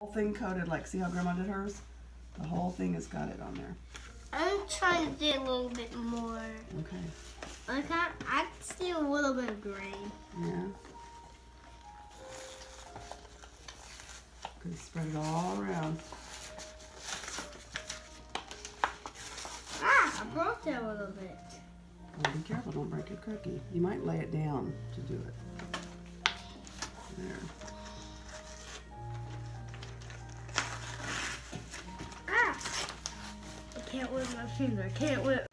Whole thing coated, like, see how Grandma did hers? The whole thing has got it on there. I'm trying to do a little bit more. Okay. I can't. I see a little bit of green. Yeah. Good. Spread it all around. Ah, I broke it a little bit. Oh, be careful, don't break your cookie. You might lay it down to do it. There. Can't whip my finger. I can't whip.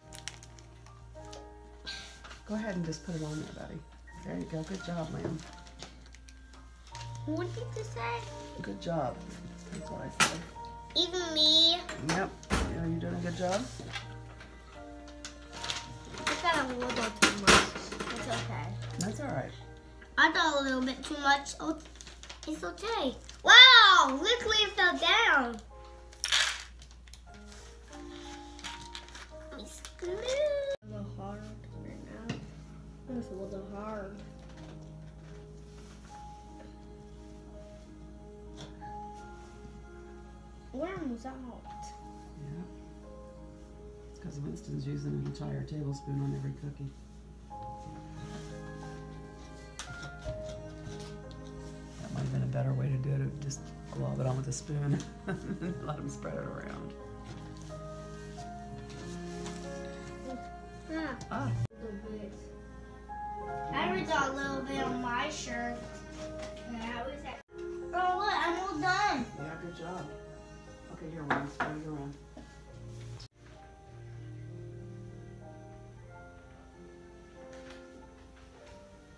Go ahead and just put it on there, buddy. There you go. Good job, ma'am. What did you say? Good job. That's what I said. Even me. Yep. Are you doing a good job? I got a little too much. It's okay. That's all right. I got a little bit too much. Oh, it's okay. Wow! Look where it fell down. Little hard right now. It's a little hard. We're out. Yeah. It's because Winston's using an entire tablespoon on every cookie. That might have been a better way to do it. Just glob it on with a spoon and let him spread it around. Got a little bit on my shirt. Oh look, I'm all done. yeah, good job. Okay, here, William, spread it around.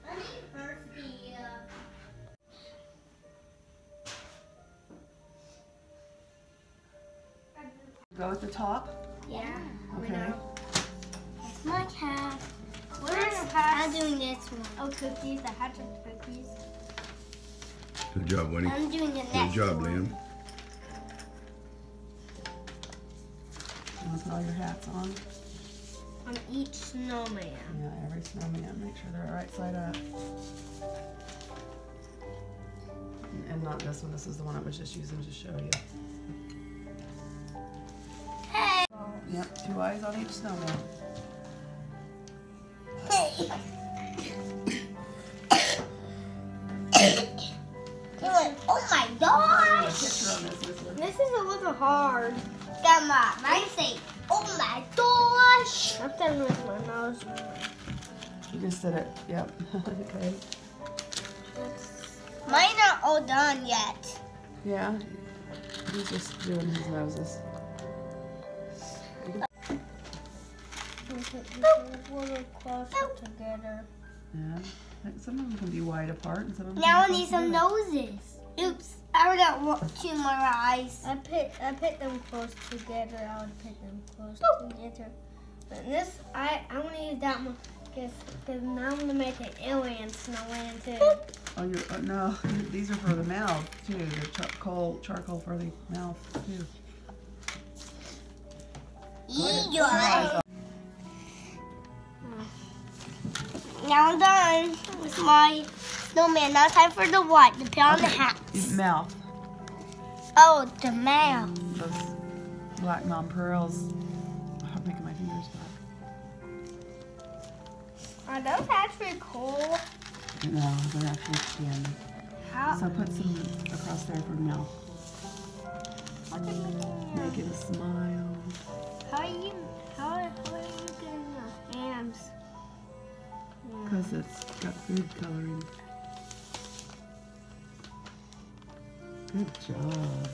Let me first be, uh, Go at the top. yeah. Okay. It's my cat. Where's I'm doing this one. Oh, cookies. I had some cookies. Good job, Winnie. I'm doing the next Good job, one. Liam. You want to put all your hats on? On each snowman. Yeah, every snowman. Make sure they're right side up. And- And not this one. This is the one I was just using to show you. Hey. Yep, two eyes on each snowman. Oh my Put gosh! on this. This is a little hard. Grandma, mine say, oh my gosh! I'm done with my nose. You just did it. Yep. okay. Mine are all done yet. Yeah. He's just doing his noses. A little closer together. Yeah. Some of them can be wide apart and some of them Now I need some together. noses. Oops, I got one, two more eyes. I put I put them close together. I would put them close together. But this, I I want to use that one because because now I'm gonna make an alien snowman too. Oh, you're, uh, no, these are for the mouth too. The charcoal, charcoal for the mouth too. Yeah. Now I'm done with my snowman. Now time for the what? The put on the hats. Mouth. Oh, the mouth. Mm, those black mom nonpareils. I'm making my fingers black. Are those actually cool? No, they're actually skin. How? So I put some across there for mouth. Make it a smile. How are you? Because it's got food coloring. Good job.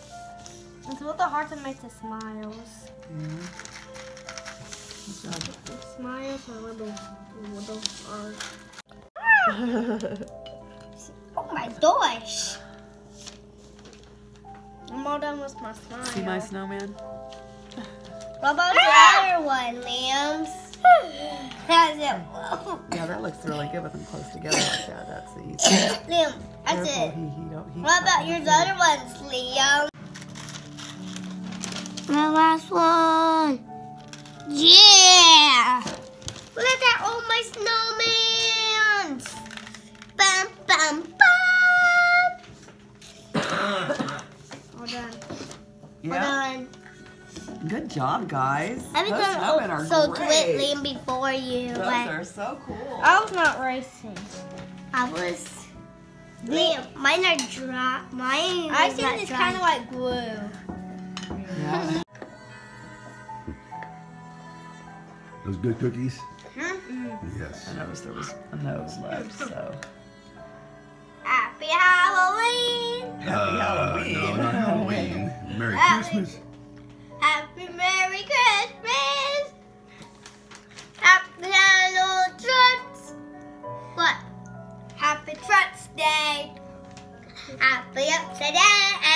It's a little hard to make the smiles. Yeah. Good job. The smiles are a little, a little hard. oh my gosh! I'm all done with my smile. See my snowman? What about the other one, Lambs? How's it? Yeah, that looks really good with them close together like that. That's the easy. Liam, that's Careful, it. he, he don't, he What about your other ones, Liam? The last one. Yeah! Look at all my snowmans! Job, guys. I've Those done snowmen are so great. quickly before you. Those like, are so cool. I was not racing. I was. Me, mine are dry. Mine. I think it's kind of like glue. Yeah. Those good cookies? Yes. I noticed there was a nose left, so. Happy Halloween! Happy Uh, Halloween. No, not Halloween. Merry Happy- Christmas. It's Day. Happy upside down.